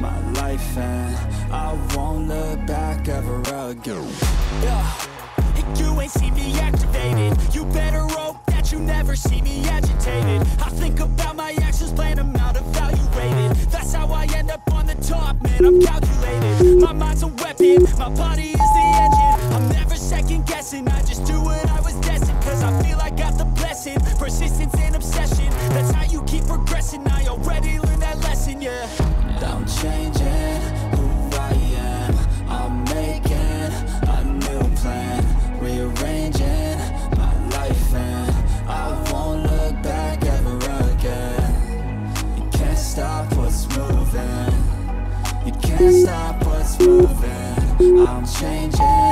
my life and I won't look back ever again. Yeah. You ain't see me activated. You better hope that you never see me agitated. I think about my actions, plan them out, evaluated That's how I end up on the top, man, I'm calculated. My mind's a weapon, my body is the engine. I'm I'm changing.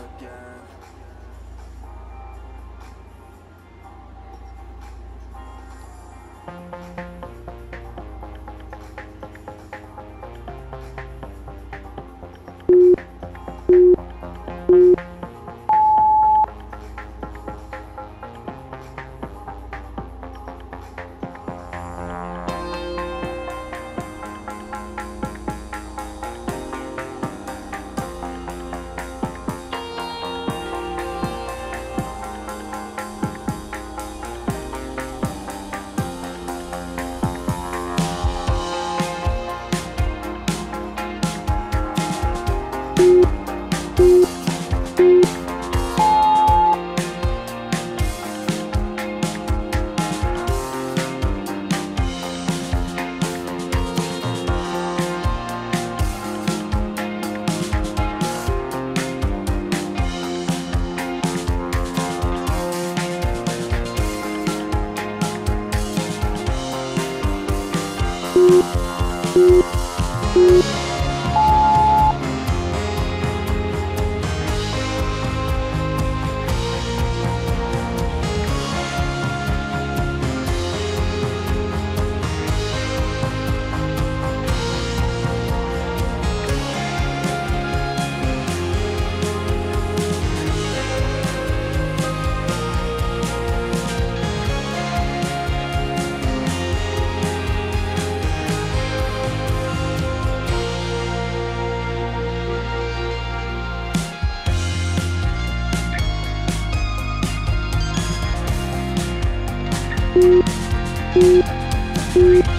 Bye.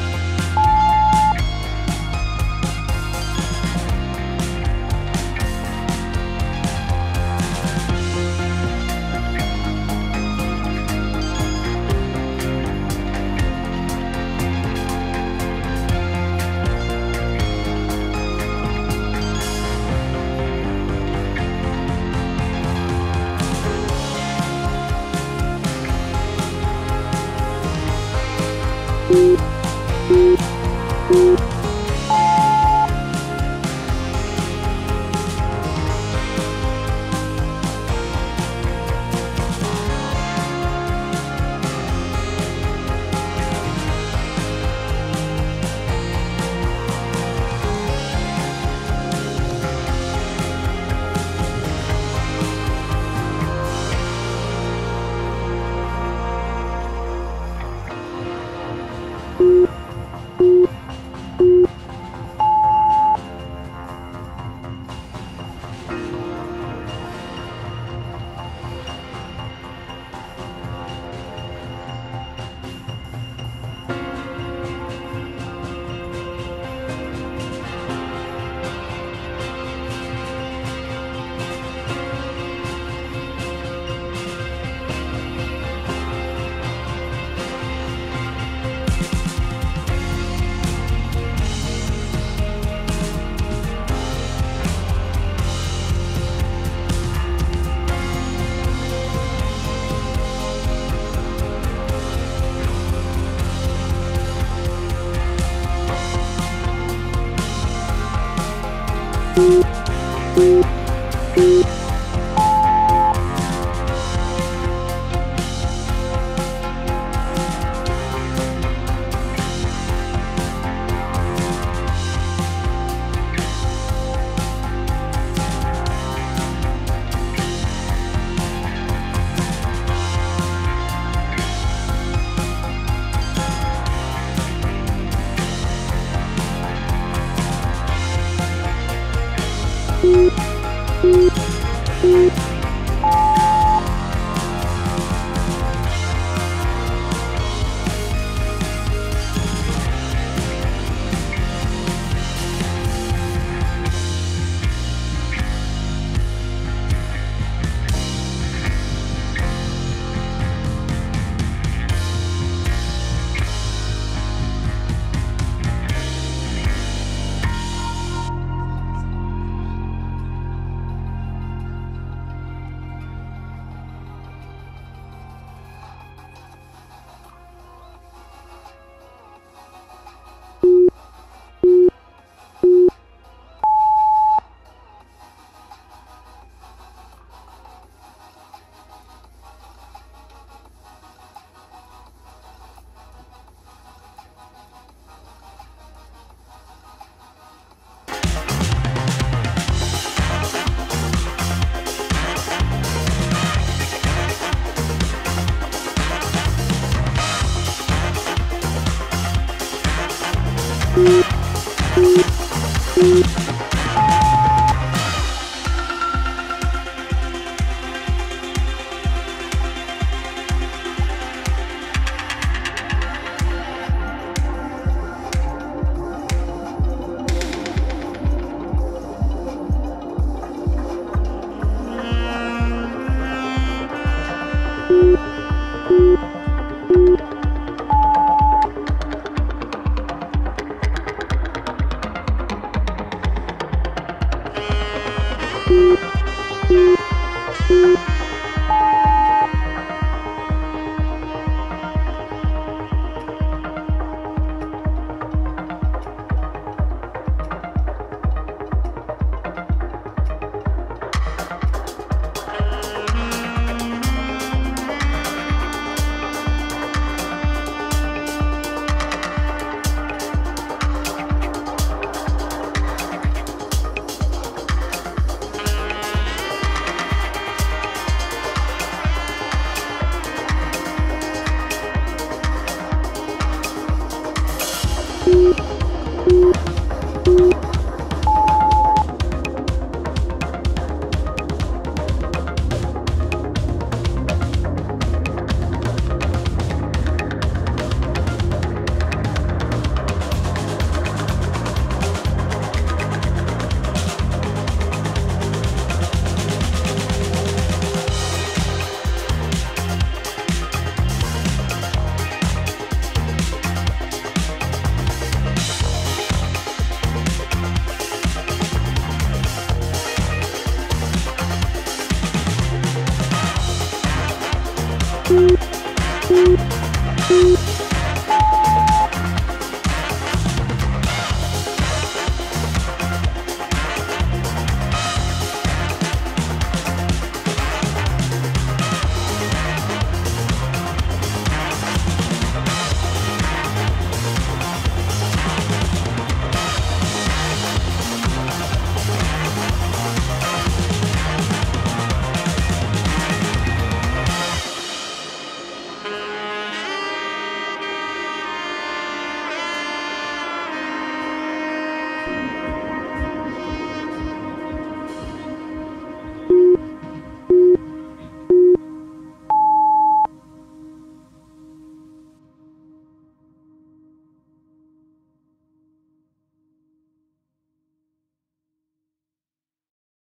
Música